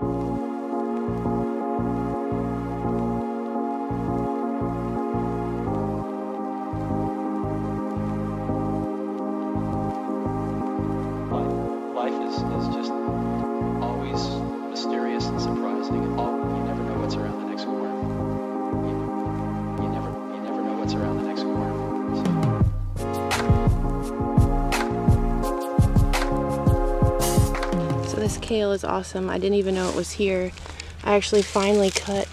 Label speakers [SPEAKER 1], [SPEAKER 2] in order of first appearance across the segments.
[SPEAKER 1] Life is, is just always mysterious
[SPEAKER 2] this kale is awesome. I didn't even know it was here. I actually finally cut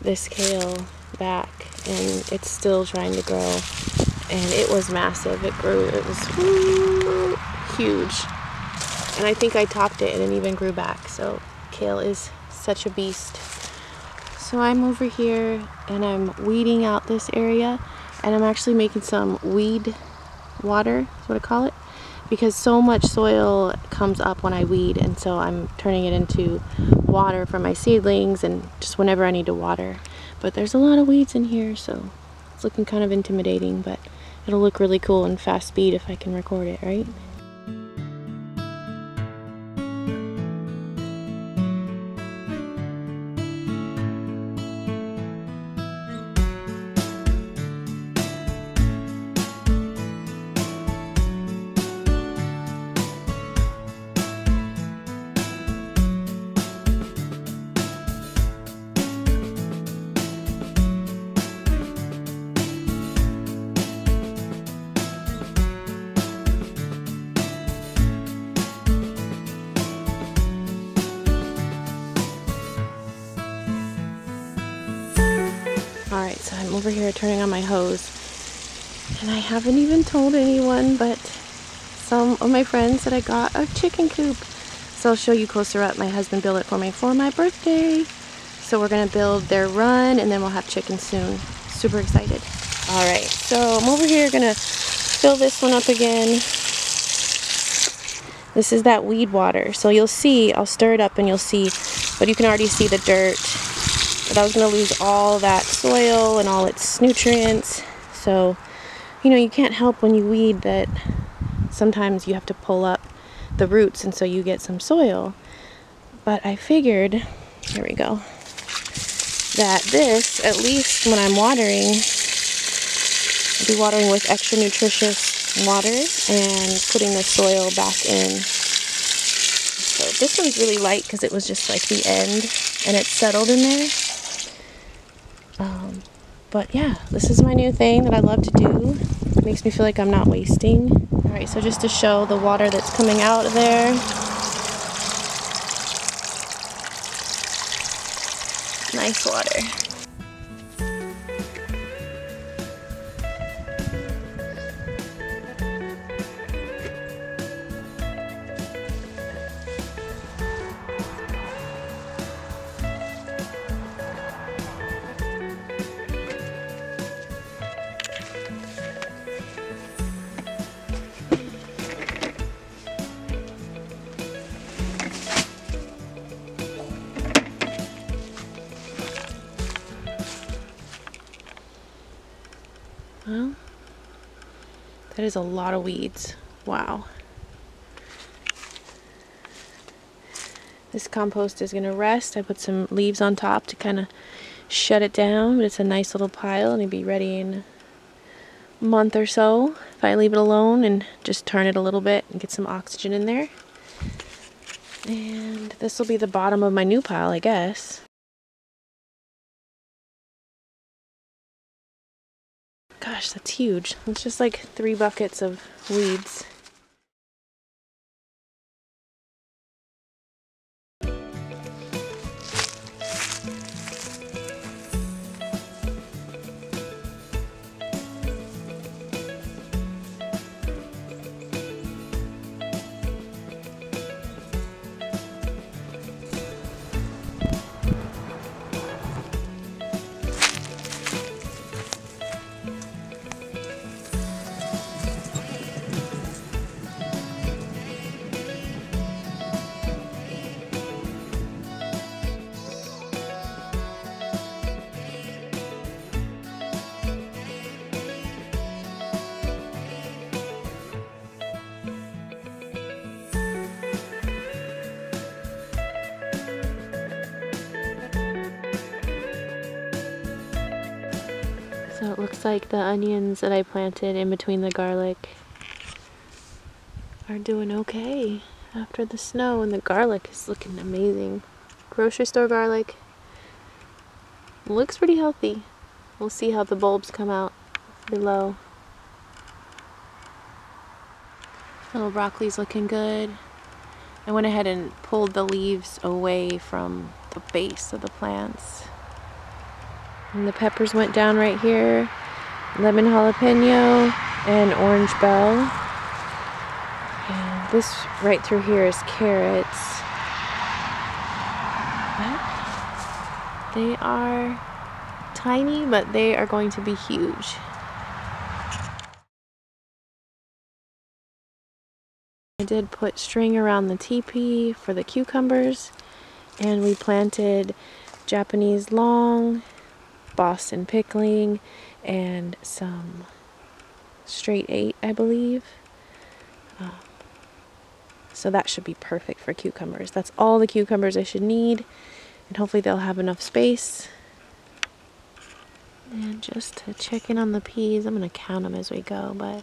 [SPEAKER 2] this kale back and it's still trying to grow. And it was massive. It grew, it was huge. And I think I topped it and it even grew back. So kale is such a beast. So I'm over here and I'm weeding out this area and I'm actually making some weed water, is what I call it because so much soil comes up when I weed and so I'm turning it into water for my seedlings and just whenever I need to water. But there's a lot of weeds in here so it's looking kind of intimidating but it'll look really cool in fast speed if I can record it, right? I'm over here turning on my hose. And I haven't even told anyone, but some of my friends that I got a chicken coop. So I'll show you closer up. My husband built it for me for my birthday. So we're going to build their run and then we'll have chickens soon. Super excited. Alright, so I'm over here going to fill this one up again. This is that weed water. So you'll see, I'll stir it up and you'll see, but you can already see the dirt but I was going to lose all that soil and all its nutrients. So, you know, you can't help when you weed that sometimes you have to pull up the roots and so you get some soil. But I figured, here we go, that this, at least when I'm watering, I'll be watering with extra nutritious water and putting the soil back in. So this one's really light because it was just like the end and it's settled in there. Um, but yeah, this is my new thing that I love to do. It makes me feel like I'm not wasting. Alright, so just to show the water that's coming out of there. Nice water. Well, that is a lot of weeds. Wow. This compost is going to rest. I put some leaves on top to kind of shut it down, but it's a nice little pile and it'll be ready in a month or so if I leave it alone and just turn it a little bit and get some oxygen in there. And this will be the bottom of my new pile, I guess. Gosh, that's huge. It's just like three buckets of weeds. Looks like the onions that I planted in between the garlic are doing okay after the snow and the garlic is looking amazing. Grocery store garlic looks pretty healthy. We'll see how the bulbs come out below. Little broccoli's looking good. I went ahead and pulled the leaves away from the base of the plants. And the peppers went down right here. Lemon jalapeno and orange bell. And this right through here is carrots. But they are tiny, but they are going to be huge. I did put string around the teepee for the cucumbers and we planted Japanese long, Boston pickling, and some straight eight, I believe. Um, so that should be perfect for cucumbers. That's all the cucumbers I should need and hopefully they'll have enough space. And just to check in on the peas, I'm going to count them as we go, but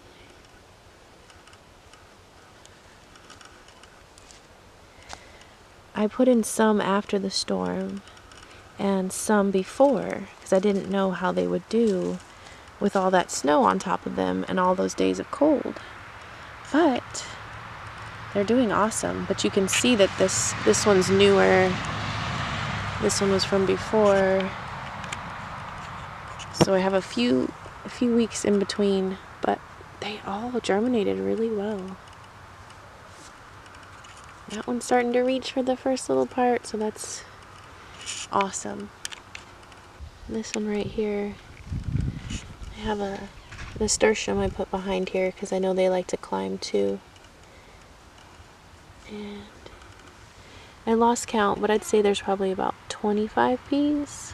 [SPEAKER 2] I put in some after the storm and some before because I didn't know how they would do with all that snow on top of them and all those days of cold. But they're doing awesome. But you can see that this this one's newer. This one was from before. So I have a few a few weeks in between, but they all germinated really well. That one's starting to reach for the first little part, so that's awesome. This one right here, I have a nasturtium I put behind here because I know they like to climb too. And I lost count, but I'd say there's probably about 25 peas.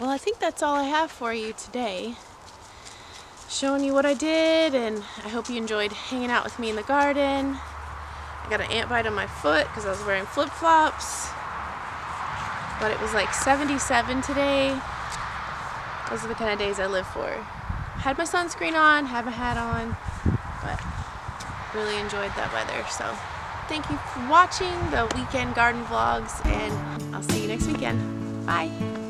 [SPEAKER 2] Well, I think that's all I have for you today. Showing you what I did, and I hope you enjoyed hanging out with me in the garden. I got an ant bite on my foot because I was wearing flip-flops. But it was like 77 today. Those are the kind of days I live for. Had my sunscreen on, had my hat on, but really enjoyed that weather. So thank you for watching the weekend garden vlogs, and I'll see you next weekend. Bye.